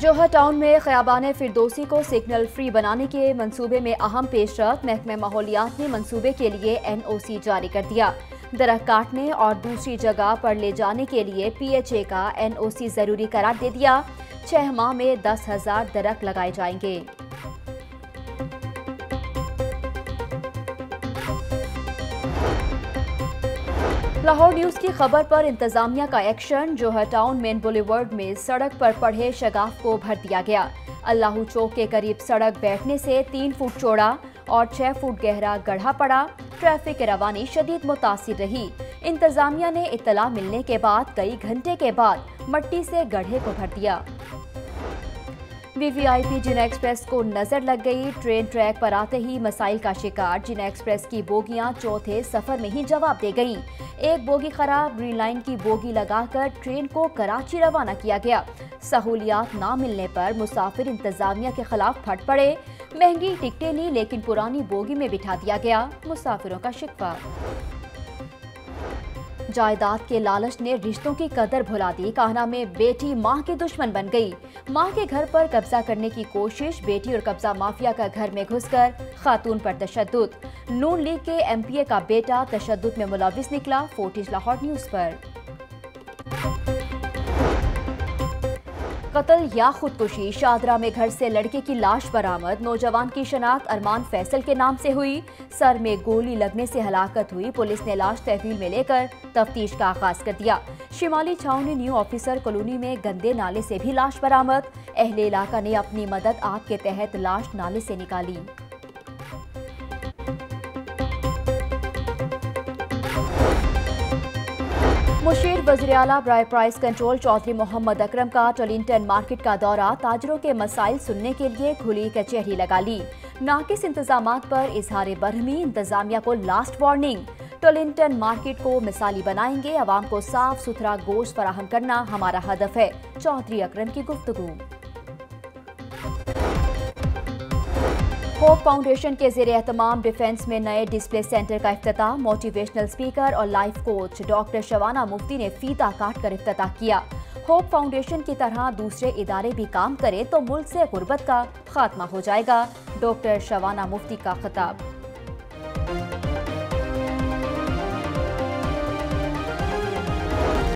جوہر town میں خیابان فردوسی کو signal free بنانے کے منصوبے میں اہم پیش رفت، محکمہ ماحولیات نے منصوبے کے لیے این او سی جاری کر دیا۔ درخت کاٹنے اور دوسری جگہ پر لے جانے کے لیے پی ایچ اے کا این او سی ضروری قرار دے دیا۔ چھ ماہ میں دس ہزار درخت لگائے جائیں گے۔ لاہور نیوز کی خبر پر انتظامیہ کا ایکشن جوہر ٹاؤن مین بولیورڈ میں سڑک پر پڑھے شگاف کو بھر دیا گیا۔ اللہ چوک کے قریب سڑک بیٹھنے سے تین فٹ چوڑا اور چھ فٹ گہرا گڑھا پڑا۔ ٹریفک روانی شدید متاثر رہی۔ انتظامیہ نے اطلاع ملنے کے بعد کئی گھنٹے کے بعد مٹی سے گڑھے کو بھر دیا۔ وی وی آئی پی جنا ایکسپریس کو نظر لگ گئی۔ ٹرین ٹریک پر آتے ہی مسائل کا شکار۔ جنا ایکسپریس کی بوگیاں چوتھے سفر میں ہی جواب دے گئیں۔ ایک بوگی خراب، گرین لائن کی بوگی لگا کر ٹرین کو کراچی روانہ کیا گیا۔ سہولیات نہ ملنے پر مسافر انتظامیہ کے خلاف پھٹ پڑے۔ مہنگی ٹکٹیں لی لیکن پرانی بوگی میں بٹھا دیا گیا۔ مسافروں کا شکوہ۔ جائیداد کے لالچ نے رشتوں کی قدر بھلا دی۔ کہنا میں بیٹی ماں کی دشمن بن گئی۔ ماں کے گھر پر قبضہ کرنے کی کوشش بیٹی اور قبضہ مافیا کا گھر میں گھس کر خاتون پر تشدد۔ نون لیگ کے ایم پی اے کا بیٹا تشدد میں ملوث نکلا۔ فورٹیز لاہور نیوز پر۔ قتل یا خودکشی شادرہ میں گھر سے لڑکے کی لاش برآمد، نوجوان کی شناخت ارمان فیصل کے نام سے ہوئی۔ سر میں گولی لگنے سے ہلاکت ہوئی، پولیس نے لاش تحویل میں لے کر تفتیش کا آغاز کر دیا۔ شمالی چھاؤنی نیو آفیسر کالونی میں گندے نالے سے بھی لاش برآمد۔ اہل علاقہ نے اپنی مدد آپ کے تحت لاش نالے سے نکالی۔ مشیر وزیراعلیٰ برائے پرائز کنٹرول چودھری محمد اکرم کا ٹولنٹن مارکیٹ کا دورہ تاجروں کے مسائل سننے کے لیے کھلی کچہری لگا لی۔ ناقص انتظامات پر اظہار برہمی، انتظامیہ کو لاسٹ وارننگ ٹولنٹن مارکیٹ کو مثالی بنائیں گے، عوام کو صاف ستھرا گوشت فراہم کرنا ہمارا ہدف ہے۔ چودھری اکرم کی گفتگو۔ ہوپ فاؤنڈیشن کے زیر اہتمام ڈیفنس میں نئے ڈسپلے سینٹر کا افتتاح، موٹیویشنل سپیکر اور life coach doctor Shawana Mufti نے فیتا کاٹ کر افتتاح کیا۔ ہوپ فاؤنڈیشن کی طرح دوسرے ادارے بھی کام کریں تو ملک سے غربت کا خاتمہ ہو جائے گا۔ ڈاکٹر شوانہ مفتی کا خطاب۔